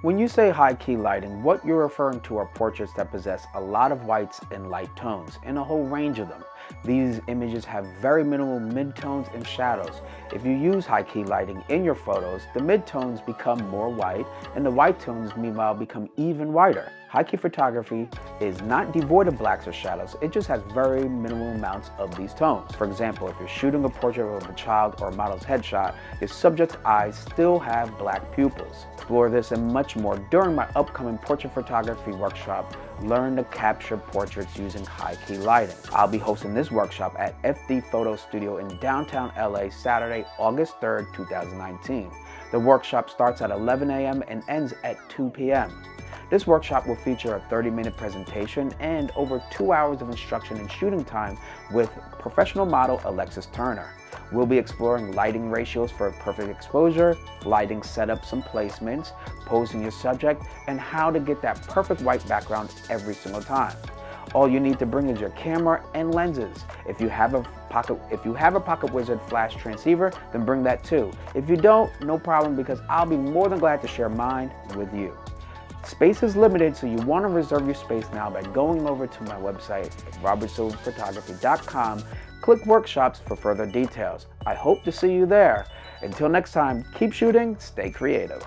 When you say high key lighting, what you're referring to are portraits that possess a lot of whites and light tones, and a whole range of them. These images have very minimal midtones and shadows. If you use high key lighting in your photos, the midtones become more white and the white tones meanwhile become even whiter. High key photography is not devoid of blacks or shadows, it just has very minimal amounts of these tones. For example, if you're shooting a portrait of a child or a model's headshot, your subject's eyes still have black pupils. Explore this and much more during my upcoming portrait photography workshop, Learn to Capture Portraits Using High Key Lighting. I'll be hosting this workshop at FD Photo Studio in downtown LA Saturday, August 3rd, 2019. The workshop starts at 11 a.m. and ends at 2 p.m. This workshop will feature a 30-minute presentation and over two hours of instruction and shooting time with professional model Alexis Turner. We'll be exploring lighting ratios for perfect exposure, lighting setups and placements, posing your subject, and how to get that perfect white background every single time. All you need to bring is your camera and lenses. If you have a pocket if you have a Pocket Wizard flash transceiver, then bring that too. If you don't, no problem because I'll be more than glad to share mine with you. Space is limited, so you want to reserve your space now by going over to my website, robertsilverphotography.com. Click workshops for further details. I hope to see you there. Until next time, keep shooting, stay creative.